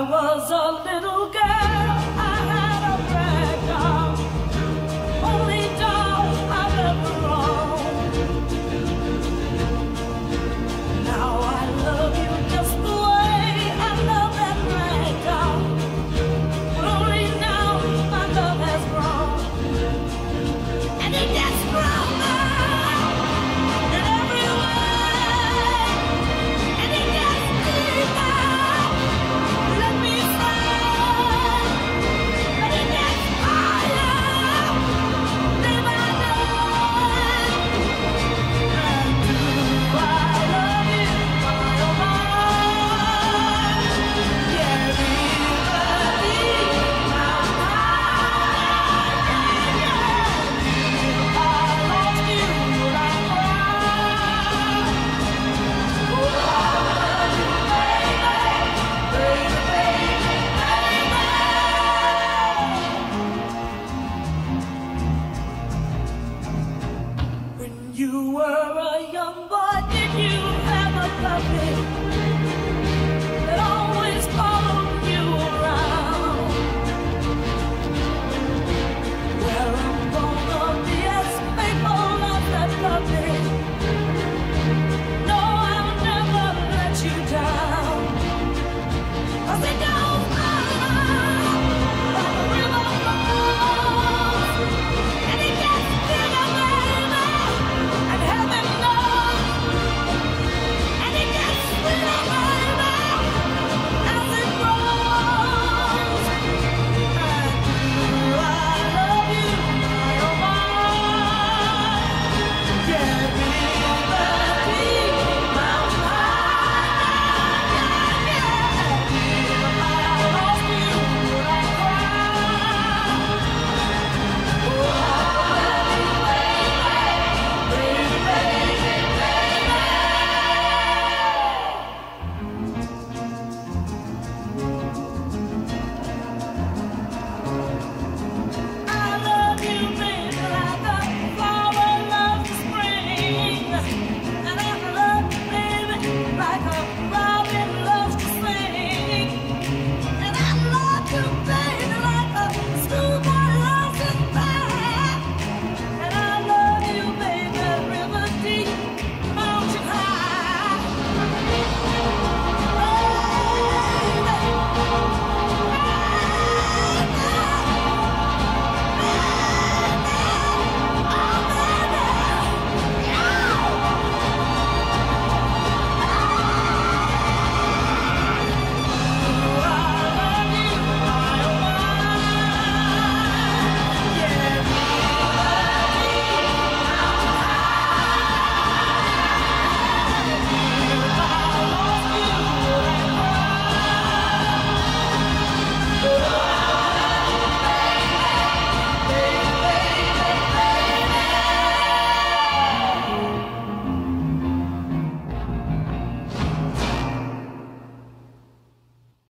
I was a little girl. You were a young boy, did you have a puppet?